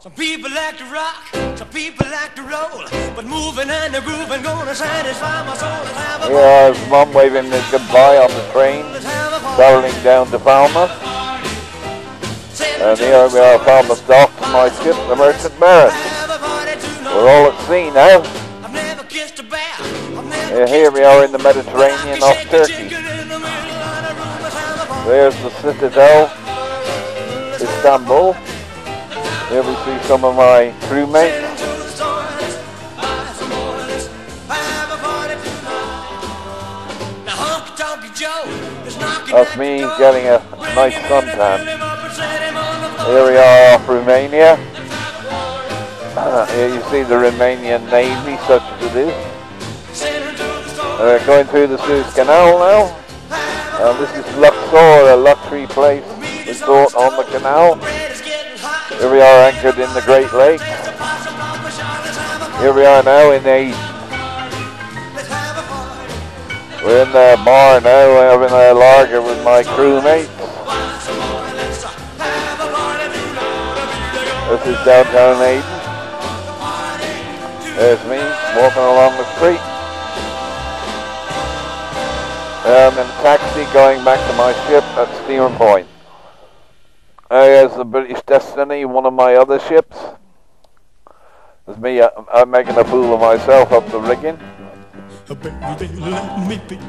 Some people like to rock, some people like to roll, but moving and the grooving gonna satisfy my soul. Let's have a Here is mum waving me goodbye on the train, let's have a party. travelling down to Falmouth. And here we are. Falmouth dock, my ship, the Merchant Merit. Have a party tonight. We're all at sea now. I've never kissed a bear. I've never Uh, here we are in the girl, but I Mediterranean off Turkey. chicken in the middle of the room. Let's have a party. There's the Citadel, Istanbul. Here we see some of my crewmates. That's me getting a nice suntan. Here we are off Romania. Here you see the Romanian Navy, such as it is. We're going through the Suez Canal now. Uh, this is Luxor, a luxury place resort on the canal. Here we are anchored in the Great Lakes. Here we are now in the party. we're in the bar now, having a lager with my crewmates. This is downtown Aden. There's me walking along the street. I'm in a taxi going back to my ship at Steamer Point. There's the British Destiny, one of my other ships. There's me, uh, I'm making a fool of myself up the rigging.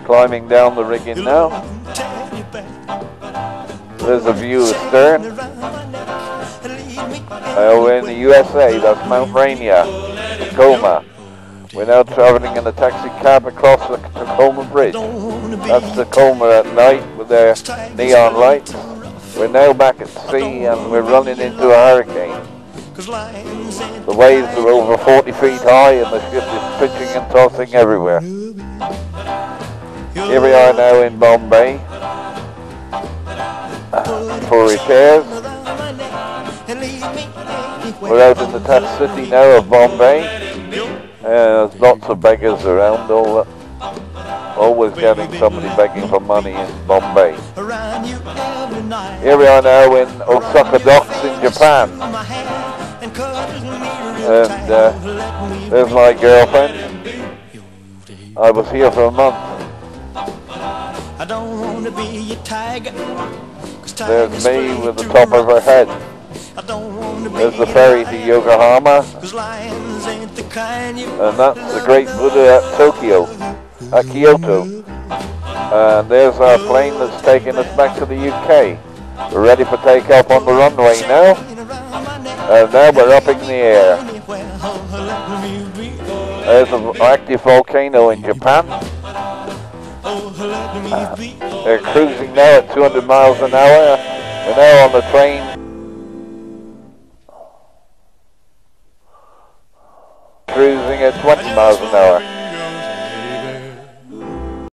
Climbing down the rigging now. There's a view of stern. Uh, we're in the USA, that's Mount Rainier, Tacoma. We're now traveling in a taxi cab across the Tacoma Bridge. That's Tacoma at night with their neon lights. We're now back at sea and we're running into a hurricane. The waves are over 40 feet high and the ship is pitching and tossing everywhere. Here we are now in Bombay for repairs. We're out in the test city now of Bombay. Uh, there's lots of beggars around, all, always getting somebody begging for money in Bombay. Here we are now in Osaka Docks in Japan. And uh, there's my girlfriend. I was here for a month. I don't want to be a tiger. There's me with the top of her head. I don't want to be There's the ferry to Yokohama. 'cause lions ain't the kind And that's the Great Buddha at Tokyo, at Kyoto. And there's our plane that's taking us back to the UK. We're ready for takeoff on the runway now. And now we're up in the air. There's an active volcano in Japan. Uh, they're cruising now at 200 miles an hour. We're now on the train. Cruising at 20 miles an hour.